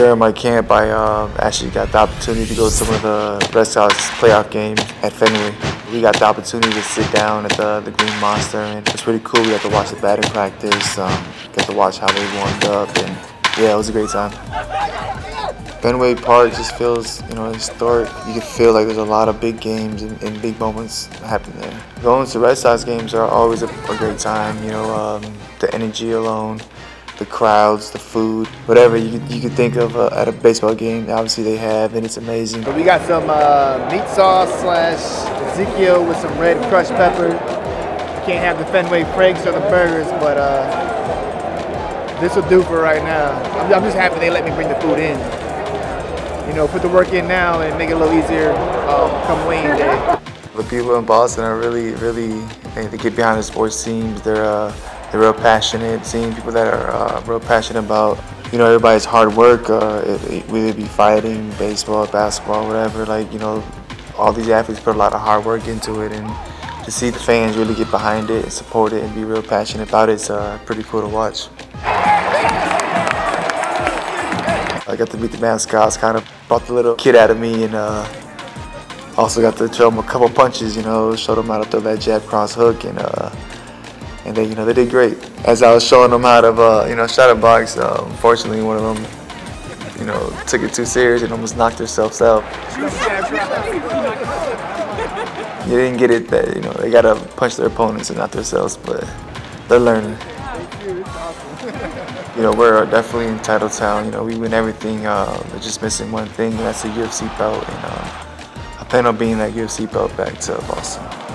During my camp, I uh, actually got the opportunity to go to some of the Red Sox playoff games at Fenway. We got the opportunity to sit down at the, the Green Monster, and it's pretty cool. We got to watch the batting practice, um, got to watch how they warmed up, and yeah, it was a great time. Fenway Park just feels, you know, historic. You can feel like there's a lot of big games and, and big moments happening there. Going to Red Sox games are always a, a great time. You know, um, the energy alone, the crowds, the food, whatever you, you could think of uh, at a baseball game. Obviously, they have, and it's amazing. We got some uh, meat sauce slash Ezekiel with some red crushed pepper. Can't have the Fenway Franks or the burgers, but uh, this will do for right now. I'm, I'm just happy they let me bring the food in you know, put the work in now and make it a little easier um, come weighing day. The people in Boston are really, really, they, they get behind the sports teams. They're, uh, they're real passionate. Seeing people that are uh, real passionate about, you know, everybody's hard work, uh, whether it be fighting, baseball, basketball, whatever. Like, you know, all these athletes put a lot of hard work into it, and to see the fans really get behind it and support it and be real passionate about it, it's uh, pretty cool to watch. I got to meet the mascots, kind of brought the little kid out of me, and uh, also got to show them a couple punches, you know, showed them how to throw that jab cross hook, and uh, and they, you know, they did great. As I was showing them how to, uh, you know, shot a box, uh, unfortunately, one of them, you know, took it too serious and almost knocked themselves out. You didn't get it that, you know, they gotta punch their opponents and not themselves, but they're learning you know, we're definitely in title town. You know, we win everything. Uh, we're just missing one thing, and that's the UFC belt. And uh, plan on bringing that UFC belt back to Boston.